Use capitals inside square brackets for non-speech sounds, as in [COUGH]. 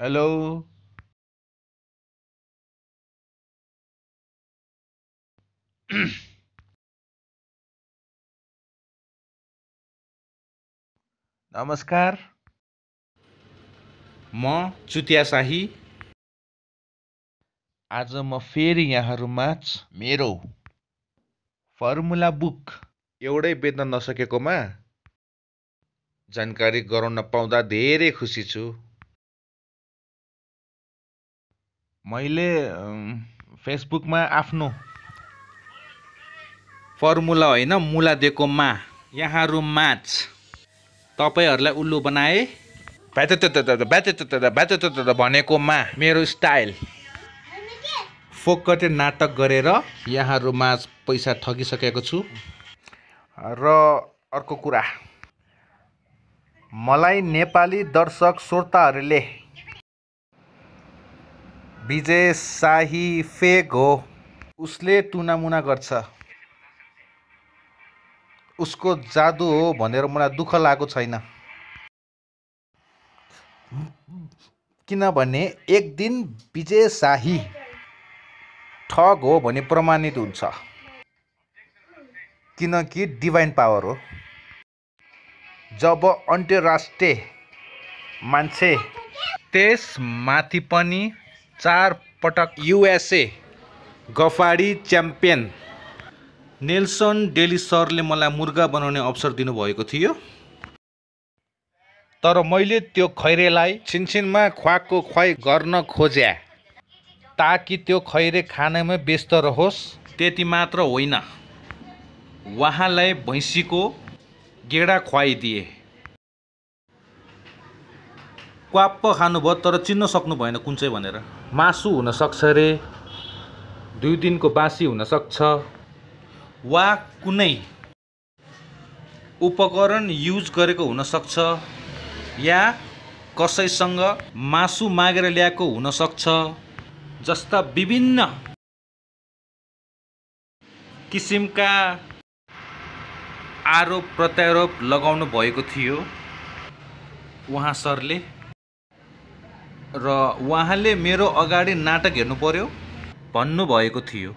Hello [CLEARS THROAT] नमस्कार। म चुतिया शाही। आज म फेरि यहाँहरूमाझ मेरो फर्मुला बुक एउटै बेच्न नसकेकोमा जानकारी गराउन पाउँदा धेरै खुसी छु। मैले फेसबुकमा आफ्नो फर्मुला होइन मुला दिएको मा। यहाँहरू माझ तपाईँहरूलाई उल्लु बनाए। ब्याच भनेको मा मेरो स्टाइल फोकटे नाटक गरेर यहाँहरू माझ पैसा ठगिसकेको छु र अर्को कुरा मलाई नेपाली दर्शक श्रोताहरूले विजय शाही फेक हो उसले टुनामुना गर्छ। उसको जादु हो भनेर मलाई दुःख लागेको छैन। किनभने एक दिन विजय शाही ठग हो भने प्रमाणित हुन्छ। किनकि डिभाइन पावर हो। जब अन्तर्राष्ट्रिय मान्छे त्यसमाथि पनि चार पटक युएसए गफाडी च्याम्पियन। नेल्सन डेली सरले मलाई मुर्गा बनाउने अवसर दिनुभएको थियो। तर मैले त्यो खैरेलाई छिनछिनमा ख्वाको खुवाई गर्न खोज्या। ताकि त्यो खैरे खानामै व्यस्त रहोस्। त्यति मात्र होइन। उहाँलाई भैँसीको गेडा खुवाइदिए क्वाप्प खानुभयो तर चिन्न सक्नु भएन कुन चाहिँ भनेर। मासु हुनसक्छ अरे दुई दिनको बासी हुनसक्छ वा कुनै उपकरण युज गरेको हुनसक्छ या कसैसँग मासु मागेर ल्याएको हुनसक्छ जस्ता विभिन्न किसिमका आरोप प्रत्यारोप लगाउनु भएको थियो। उहाँ सरले र उहाँले मेरो अगाडि नाटक हेर्नु पर्यो भन्नुभएको थियो।